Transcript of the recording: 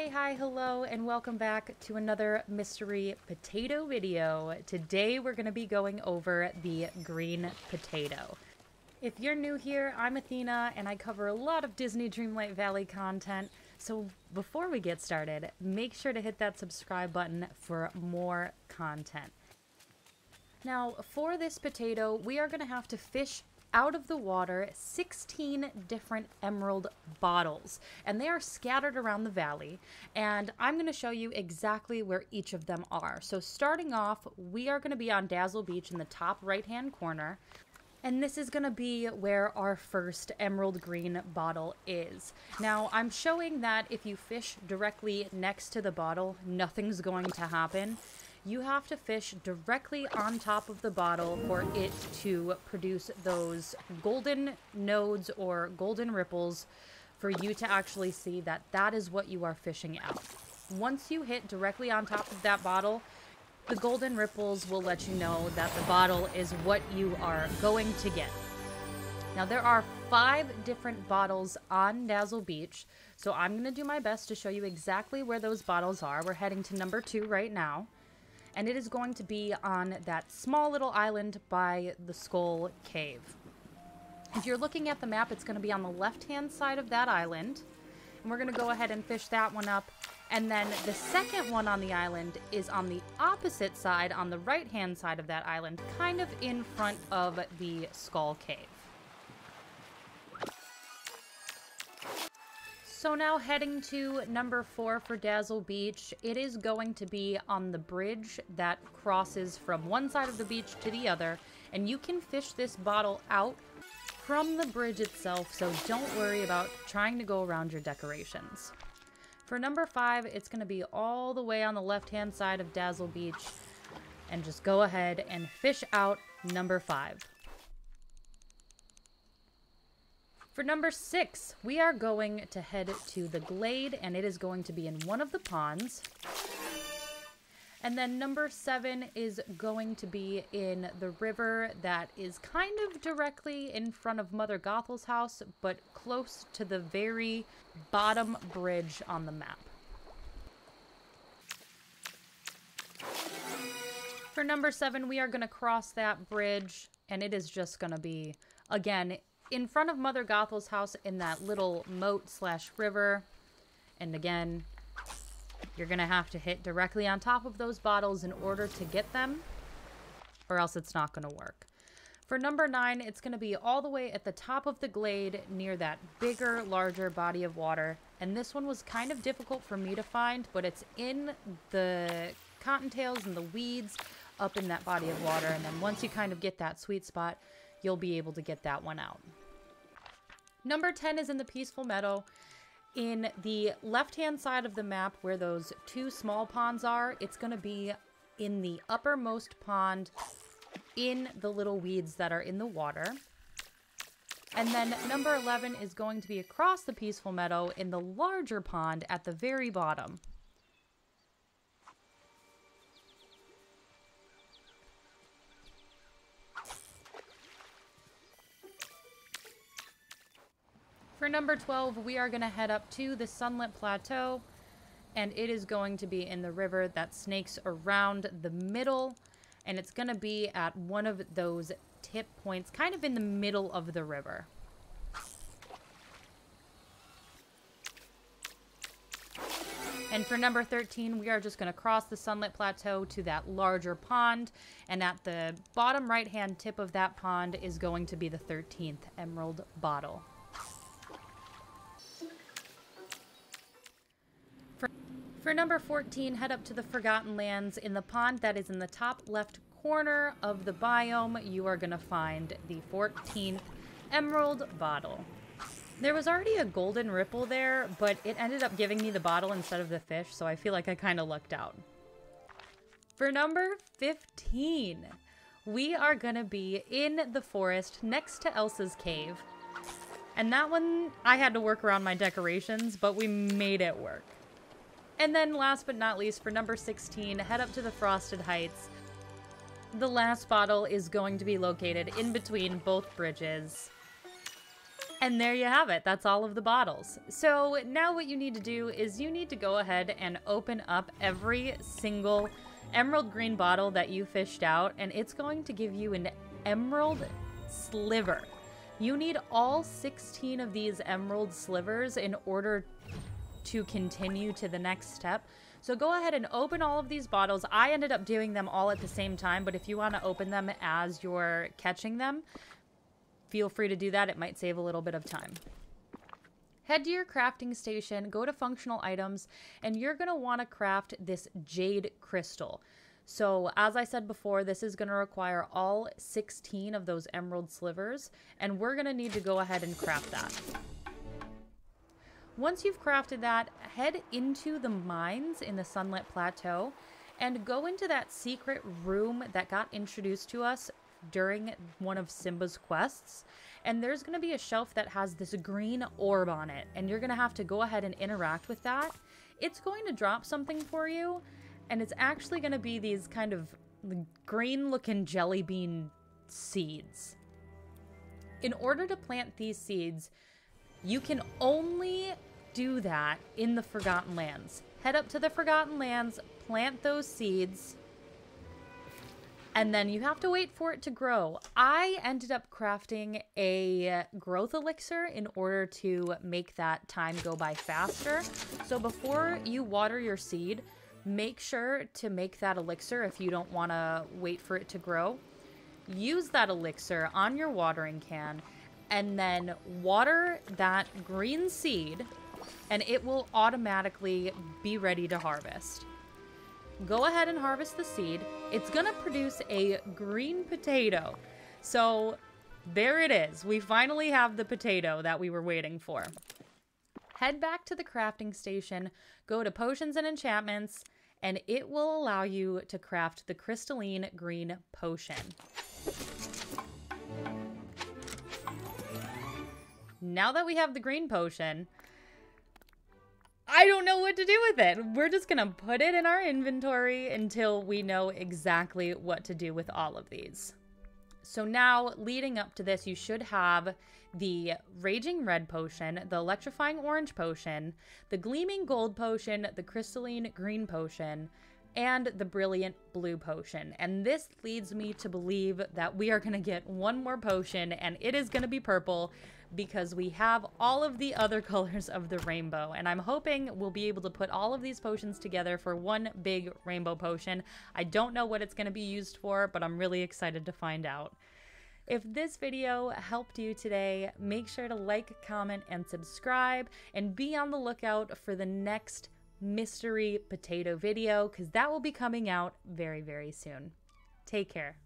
Hey, hi, hello, and welcome back to another mystery potato video. Today we're going to be going over the green potato. If you're new here, I'm Atheena, and I cover a lot of Disney Dreamlight Valley content. So before we get started, make sure to hit that subscribe button for more content. Now, for this potato, we are going to have to fish out of the water 16 different emerald bottles and they are scattered around the valley and I'm going to show you exactly where each of them are. So starting off we are going to be on Dazzle Beach in the top right hand corner and this is going to be where our first emerald green bottle is. Now, I'm showing that if you fish directly next to the bottle, nothing's going to happen you have to fish directly on top of the bottle for it to produce those golden nodes or golden ripples for you to actually see that that is what you are fishing out. Once you hit directly on top of that bottle, the golden ripples will let you know that the bottle is what you are going to get. Now, there are five different bottles on Dazzle Beach, so I'm going to do my best to show you exactly where those bottles are. We're heading to number two right now and it is going to be on that small little island by the Skull Cave. If you're looking at the map, it's going to be on the left-hand side of that island, and we're going to go ahead and fish that one up. And then the second one on the island is on the opposite side, on the right-hand side of that island, kind of in front of the Skull Cave. So now heading to number four for Dazzle Beach, it is going to be on the bridge that crosses from one side of the beach to the other, and you can fish this bottle out from the bridge itself, so don't worry about trying to go around your decorations. For number five, it's going to be all the way on the left-hand side of Dazzle Beach, and just go ahead and fish out number five. For number six, we are going to head to the Glade, and it is going to be in one of the ponds. And then number seven is going to be in the river that is kind of directly in front of Mother Gothel's house, but close to the very bottom bridge on the map. For number seven, we are going to cross that bridge, and it is just going to be, again, in front of Mother Gothel's house in that little moat slash river. And again, you're going to have to hit directly on top of those bottles in order to get them, or else it's not going to work. For number nine, it's going to be all the way at the top of the glade near that bigger, larger body of water. And this one was kind of difficult for me to find, but it's in the cottontails and the weeds up in that body of water. And then once you kind of get that sweet spot, you'll be able to get that one out. Number 10 is in the Peaceful Meadow. In the left-hand side of the map where those two small ponds are, it's going to be in the uppermost pond in the little weeds that are in the water. And then number 11 is going to be across the Peaceful Meadow in the larger pond at the very bottom. For number 12, we are going to head up to the Sunlit Plateau, and it is going to be in the river that snakes around the middle, and it's going to be at one of those tip points, kind of in the middle of the river. And for number 13, we are just going to cross the Sunlit Plateau to that larger pond. And at the bottom right-hand tip of that pond is going to be the 13th Emerald Bottle. For number 14, head up to the Forgotten Lands. In the pond that is in the top left corner of the biome, you are going to find the 14th Emerald Bottle. There was already a golden ripple there, but it ended up giving me the bottle instead of the fish, so I feel like I kind of lucked out. For number 15, we are going to be in the forest next to Elsa's cave. And that one, I had to work around my decorations, but we made it work. And then last but not least, for number 16, head up to the Frosted Heights. The last bottle is going to be located in between both bridges. And there you have it. That's all of the bottles. So now what you need to do is you need to go ahead and open up every single emerald green bottle that you fished out, and it's going to give you an emerald sliver. You need all 16 of these emerald slivers in order to continue to the next step. So go ahead and open all of these bottles. I ended up doing them all at the same time, but if you want to open them as you're catching them, feel free to do that. It might save a little bit of time. Head to your crafting station, go to functional items, and you're going to want to craft this jade crystal. So as I said before, this is going to require all 16 of those emerald slivers, and we're going to need to go ahead and craft that. Once you've crafted that, head into the mines in the Sunlit Plateau and go into that secret room that got introduced to us during one of Simba's quests. And there's going to be a shelf that has this green orb on it, and you're going to have to go ahead and interact with that. It's going to drop something for you, and it's actually going to be these kind of green looking jelly bean seeds. In order to plant these seeds, you can only do that in the Forgotten Lands. Head up to the Forgotten Lands, plant those seeds, and then you have to wait for it to grow. I ended up crafting a growth elixir in order to make that time go by faster. So before you water your seed, make sure to make that elixir if you don't want to wait for it to grow. Use that elixir on your watering can and then water that green seed and it will automatically be ready to harvest. Go ahead and harvest the seed. It's gonna produce a green potato. So there it is. We finally have the potato that we were waiting for. Head back to the crafting station, go to potions and enchantments, and it will allow you to craft the crystalline green potion. Now that we have the green potion, I don't know what to do with it. We're just going to put it in our inventory until we know exactly what to do with all of these. So now, leading up to this, you should have the Raging Red Potion, the Electrifying Orange Potion, the Gleaming Gold Potion, the Crystalline Green Potion, and the Brilliant Blue Potion. And this leads me to believe that we are going to get one more potion, and it is going to be purple because we have all of the other colors of the rainbow. And I'm hoping we'll be able to put all of these potions together for one big rainbow potion. I don't know what it's going to be used for, but I'm really excited to find out. If this video helped you today, make sure to like, comment, and subscribe, and be on the lookout for the next mystery potato video, because that will be coming out very, very soon. Take care.